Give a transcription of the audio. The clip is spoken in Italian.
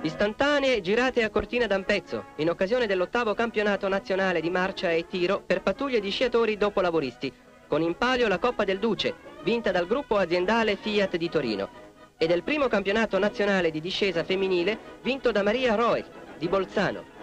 Istantanee girate a Cortina d'Ampezzo, in occasione dell'ottavo campionato nazionale di marcia e tiro per pattuglie di sciatori dopo lavoristi, con in palio la Coppa del Duce, vinta dal gruppo aziendale Fiat di Torino, e del primo campionato nazionale di discesa femminile vinto da Maria Roel di Bolzano.